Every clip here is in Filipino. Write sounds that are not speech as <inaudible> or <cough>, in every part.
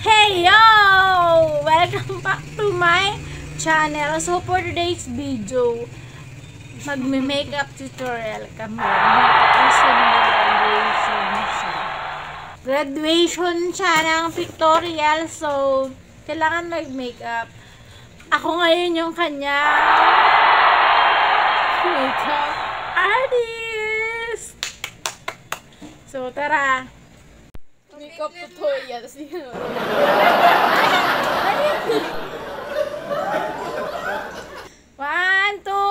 Hey yo! Welcome back to my channel. So for today's video, magme-makeup tutorial kami. Kasi graduation siya. Graduation siya ng pictorial. So, kailangan mag-makeup. Ako ngayon yung kanya makeup artist. So, tara. Makeup tutorial. Sige. One, two,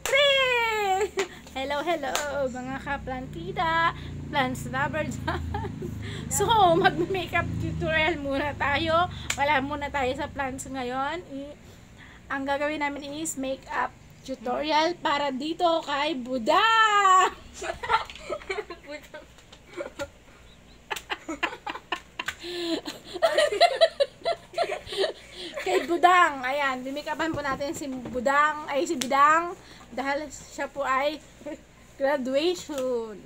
three! Hello, hello, mga ka-plantita, plants lover dyan. <laughs> So, mag-makeup tutorial muna tayo. Wala muna tayo sa plants ngayon. I- ang gagawin namin is makeup tutorial para dito kay Buda! <laughs> kay Budang. Ayan, bimikapan po natin si Budang, ay si Bidang dahil siya po ay graduation.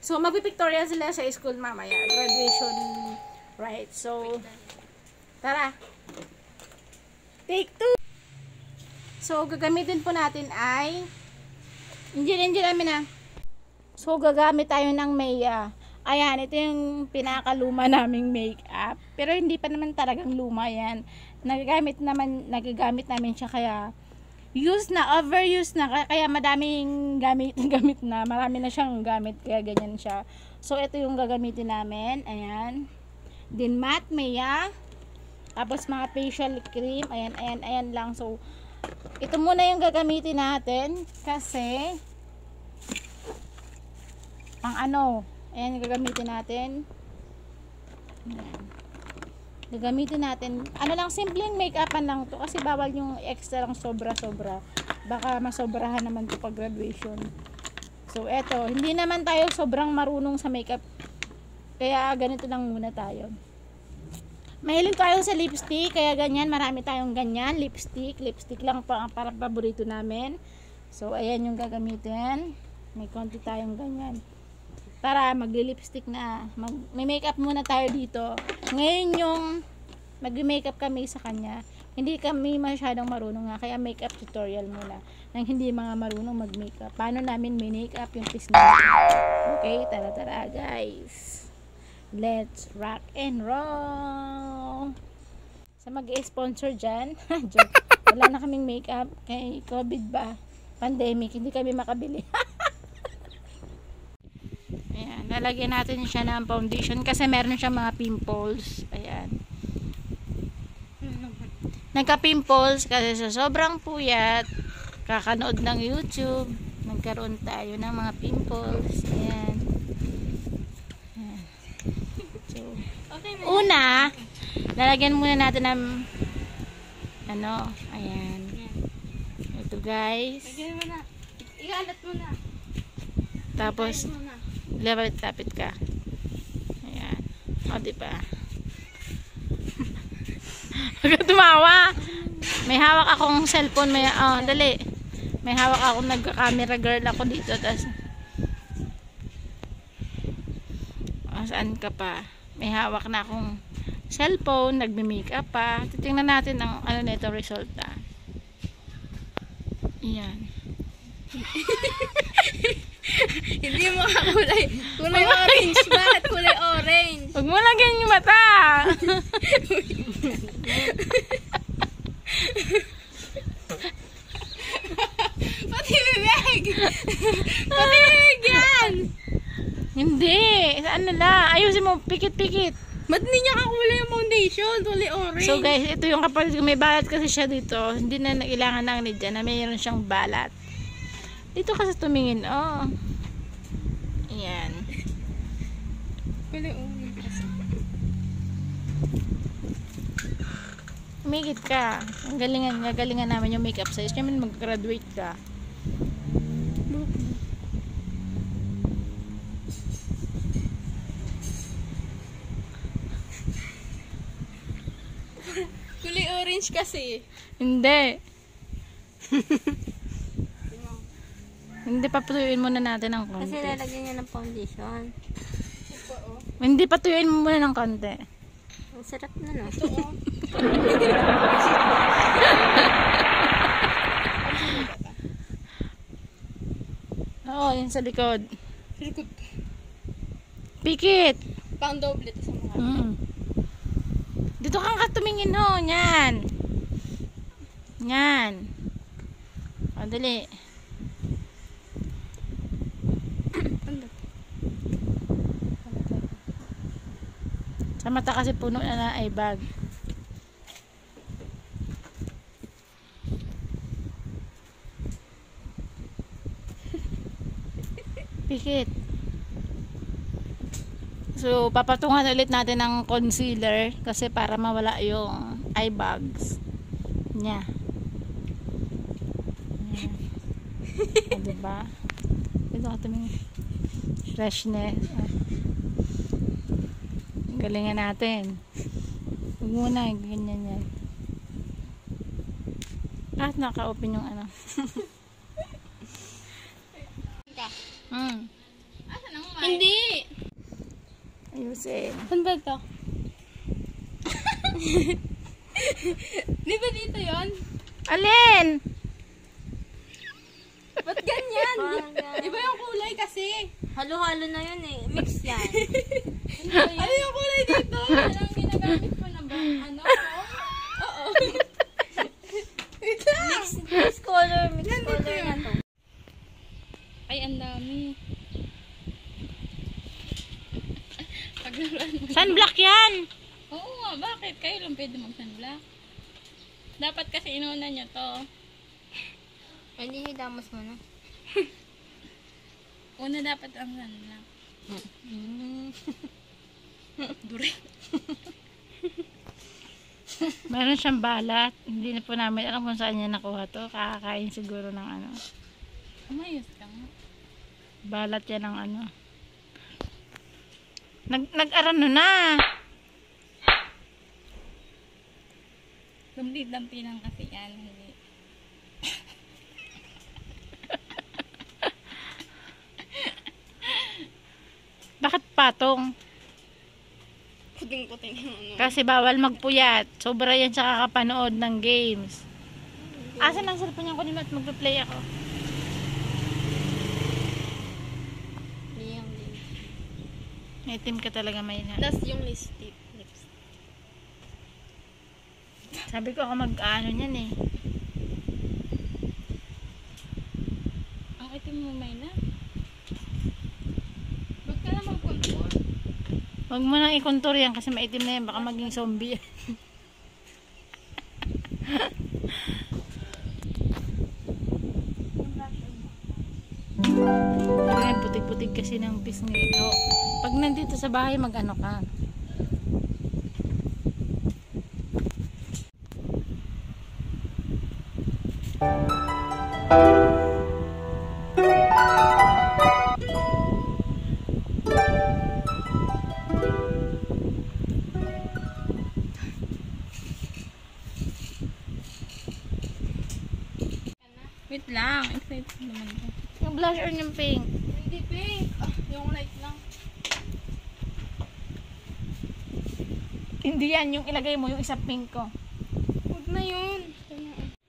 So, magpipictorial sila sa school mamaya. Graduation, right? So, tara. Take two. So, gagamitin po natin ay Angel, Angel, amin na. So, gagamit tayo ng Maya. Ayan, ito yung pinakaluma naming makeup. Pero hindi pa naman talagang luma yan. Nagagamit naman, nagagamit namin siya kaya use na, overuse na, kaya- madaming gamit, <laughs> gamit na, marami na siyang gamit, kaya ganyan siya. So, ito yung gagamitin namin, ayan. Din matte, Maya. Tapos mga facial cream, ayan, ayan, ayan lang. So, ito muna yung gagamitin natin, kasi, ang ano, ayan gagamitin natin. Ayan. Gagamitin natin, ano lang, simpleng make-upan lang to kasi bawal yung extra lang sobra-sobra. Baka masobrahan naman to pag graduation. So, eto, hindi naman tayo sobrang marunong sa makeup. Kaya ganito lang muna tayo. Mahilig tayo sa lipstick, kaya ganyan, marami tayong ganyan, lipstick, lipstick lang pa, para paborito namin. So, ayan yung gagamitin. May konti tayong ganyan. Tara, magli-lipstick na. Mag, may makeup muna tayo dito. Ngayon yung mag-makeup kami sa kanya. Hindi kami masyadong marunong nga, kaya makeup tutorial muna. Nang hindi mga marunong mag-makeup. Paano namin may makeup yung face. Okay, tara tara guys. Let's rock and roll. Sa mag-sponsor dyan. <laughs> Wala na kaming makeup. Kay COVID ba? Pandemic, hindi kami makabili. <laughs> Ayan, lalagyan natin siya ng foundation kasi meron siya mga pimples. Ayan. Nagka-pimples kasi sa sobrang puyat, kakanood ng YouTube, nagkaroon tayo ng mga pimples. Ayan. Ayan. So, una, lalagyan muna natin ng ano, ayan. Ito guys. Lagyan mo na. Tapos. Lapit-lapit ka. Ayan. O, diba? <laughs> Huwag tumawa. May hawak akong cellphone. May, oh, dali. May hawak akong nagka-camera girl ako dito. Tapos, oh, saan ka pa? May hawak na akong cellphone. Nagme-makeup pa. Titingnan natin ang ano nito resulta. Ayan. <laughs> <laughs> Hindi mo kulay. Kulay orange. Bakit kulay orange? Huwag mo lagyan yung mata. <laughs> Pati bibig. Pati bibig yan. Hindi. Ano la? Ayusin mo. Pikit-pikit. Ba't hindi niya kakulay yung foundation? Kulay orange. So guys, ito yung ko. May balat kasi siya dito. Hindi na kailangan ng ni dyan na mayroon siyang balat. Dito kasi tumingin. Oh. Ayan. Kulay orange. Umigit ka. Ang galingan, gagalingan namin yung makeup size. Siyempre mag-graduate ka. Kulay orange kasi. Hindi. <laughs> Hindi, papatuyuin muna natin ang konti. Kasi lalagyan niya ng foundation. oh. Hindi, patuyuin mo muna ng konti. Ang sarap na no. Oo, yun sa likod. Likod. Pikit! Pang doble to sa mga. Mm. Dito kang katumingin ho. Yan. Yan. O, dali. Sa mata kasi puno na na ay bag. <laughs> Pikit. So, papatungan ulit natin ng concealer kasi para mawala yung eye bags niya. Ayan. <laughs> O, diba? Ito ka tumingin. Freshness. Ah. Galingan natin. Huwag muna, ganyan yan. At naka-open yung ano. <laughs> Hmm. Asan ang mic? Hindi! Ayusin. Saan ba ito? <laughs> Di ba dito yon? Alin? Ba't ganyan? Kulay kasi. Halo-halo na yun eh. Mix <laughs> yan. Ano yung kulay dito? Anong ginagamit mo na ba? Ano? Oo. <laughs> Wait lang. mix, mix color, mix color na yun. to. Ay, ang dami. Sunblock yan! Oo nga, bakit? Kayo lang pwede mag-sunblock. Dapat kasi inuna nyo to. Hindi hidamos mo na. <laughs> Una dapat ang sunblock. Dure. <laughs> Meron siyang balat. Hindi na po namin alam kung saan niya nakuha to. Kakakain siguro ng ano. Umayos ka nga. Balat yan ng ano. Nag, nag-arano na. Lumpi-lampi lang kasi yan. Hindi. Bakit patong? Puting-puting yung ano. Kasi bawal magpuyat. Sobra yan sa kakapanood ng games. Asan ang cellphone niya? Kunin mo at magpe-play ako. Itim ka talaga may na. Tapos yung lipstick. Lips. Sabi ko ako mag-ano niyan eh. Ang itim mo may na. Ba't ka naman contour? Huwag mo nang i-contour yan kasi maitim na yan. Baka maging zombie yan. Ayan, putik-putik kasi ng pisngi. Oh, pag nandito sa bahay, mag-ano ka. Wait Hindi yan, yung ilagay mo, yung isa pink ko. Huwag na yun.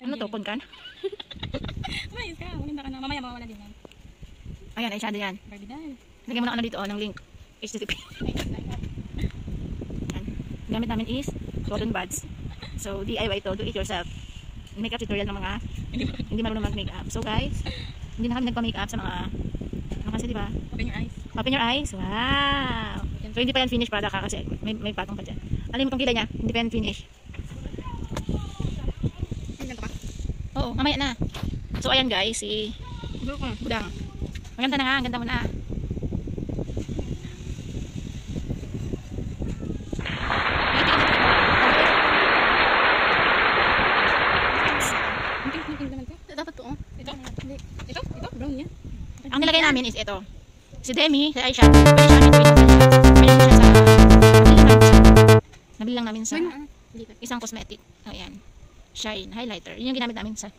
Ano to, punkan? Umayos <laughs> ka. Maganda ka na. Mamaya mawawala din yan. Ayan, eyeshadow yan. Barbie doll. Lagyan mo na ano dito, oh, ng link. HTTP. <laughs> Gamit namin is cotton buds. So, DIY to, do it yourself. Makeup tutorial ng mga hindi marunong mag-makeup. So, guys, hindi na kami nagpa-makeup sa mga ano kasi, di ba? Open your eyes. Open your eyes. Wow! So, hindi pa yan finished product ha, kasi may, may patong pa dyan. Alin mo tong kilay niya? Hindi pa yan finish. Oo, mamaya na. So, ayan guys, si Budang. Maganda na nga, ang ganda mo na. Dapat to, oh. Ito? Hindi. Ito? Ito? Brown yan. Ang nilagay namin is ito. Si Demi, sa eyeshadow. Pwede siya namin pwede siya sa Nabili lang namin sa isang cosmetic. Ayan. Shine highlighter. Yun yung ginamit namin sa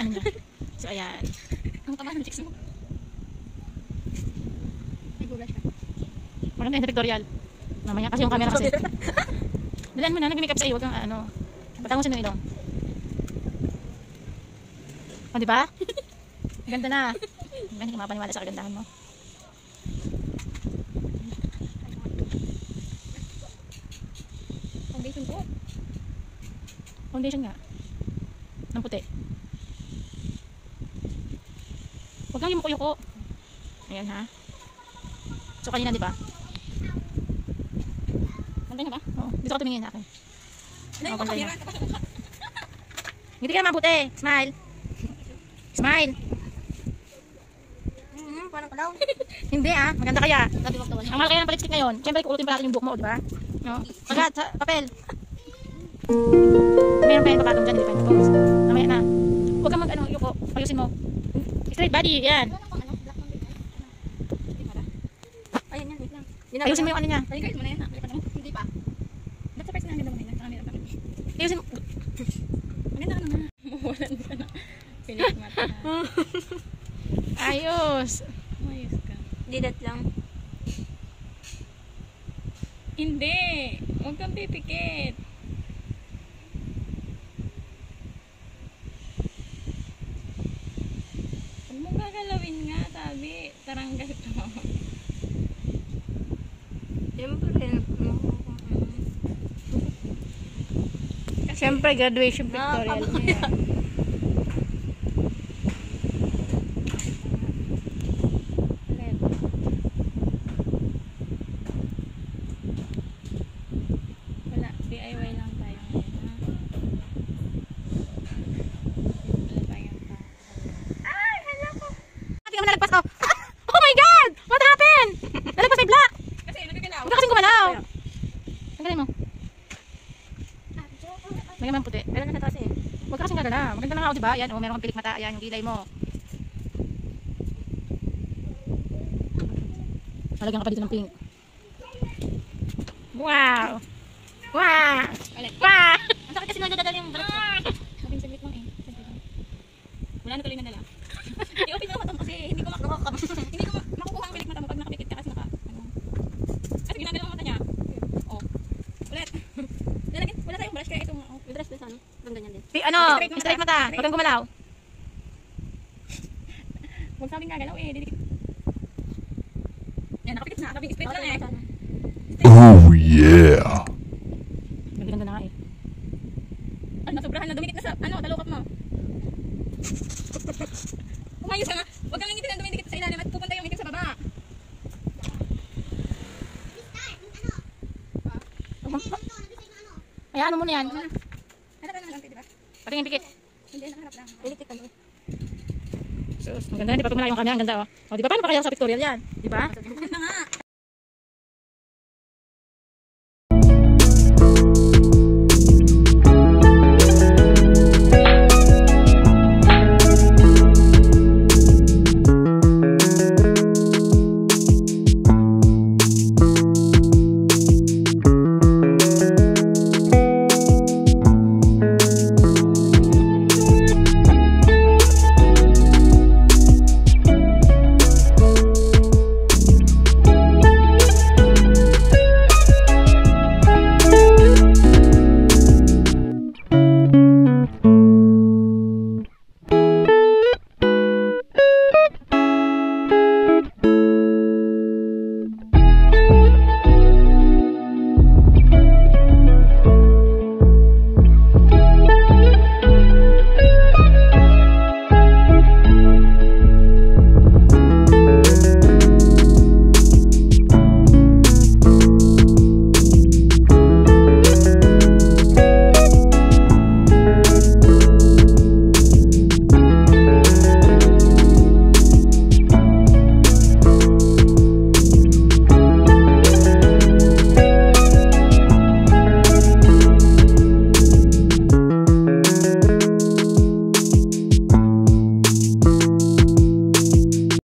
ano niya. <laughs> So ayan. Ang tama ng chicks mo. Gula siya. Maganda yung pictorial. Mamaya kasi yung camera kasi. <laughs> Dalan mo na, nag-makeup sa iyo. Huwag kang ano. Patangusin mo ilong. O, di ba? <laughs> Ganda na. Diba, hindi ka mapaniwala sa kagandahan mo. Foundation ko. Foundation nga. Ng puti. Huwag kang yumuko-yuko. Ayan ha. So kanina di ba? Ganda na ba? Oo. Dito ka tumingin sa akin. Ano yung kamera? Hindi ka mabuti. Smile. Smile. Hmm, parang kalaw. <laughs> Hindi ah. Maganda kaya. Ang mahal kaya ng lipstick ngayon. Siyempre, kuulutin pa natin yung buhok mo, di ba? No? Kagat sa papel. Meron pa yung papatong dyan, hindi pa pose. Mamaya na. Huwag kang mag, ano, yuko. Ayusin mo. Straight body, yan. Ano. Ayun yan, wait lang. Ayusin mo yung ano niya. Ay, guys, mo na yan. Hindi pa. Ba't sa person na ganda mo na yan? Sa camera pa. Ayusin mo. Maganda ka naman. <laughs> Mawalan <laughs> ka na. Pinik mata. Ayos. Mayos ka. Didat lang. Hindi. Huwag kang pipikit. Huwag mong gagalawin nga, sabi. Taranggal to. Siyempre. Siyempre, graduation pictorial. Nakakabaya. Red. Wala. DIY lang tayo ngayon, ha? Simple tayong tao. Hindi ka nalagpas. Oh. oh my God! What happened? Nalagpas may black. Kasi nagagalaw. Huwag ka kasing gumalaw. Tanggalin mo. Lagyan mo yung puti. Pero nasa taas eh. Kasing gagalaw. Maganda na nga, oh, di ba? Yan, oh, meron kang pilik mata. Ayan, yung kilay mo. Malagyan ka pa dito ng pink. Wow! Wow! Wow! Ang sakit kasi nagdadala yung balat ko. Lang eh. Saglit lang. Wala na tuloy na dala. <laughs> I-open mata mo kasi hindi ko mak <laughs> hindi ko ma- makukuha ang pilik mata mo pag nakapikit ka kasi naka ano. Kasi ginagalaw ang mata niya. Oh. Ulit. Lalagyan, wala tayong brush kaya ito nga. Oh. Yung dress din sa ano? Yung ganyan din. Pi- ano? Straight. Straight mata. Huwag kang gumalaw. Huwag sabing gagalaw eh. Didikit. Yan, nakapikit na. Sabing straight lang eh. Oh yeah. Maganda na eh. Ano, nasobrahan na. Dumikit na sa, ano, talukap mo. Umayos ka nga. Huwag kang nangyitin na dumidikit sa ilalim at pupunta yung ngipin sa baba. Ay, ano mo na yan? Di yung pikit. Hindi, nakaharap lang. Electric ano. Sus, maganda. Di ba pag malayo kanya, ang ganda oh. O, di ba? Paano pa kaya sa pictorial yan? Di ba?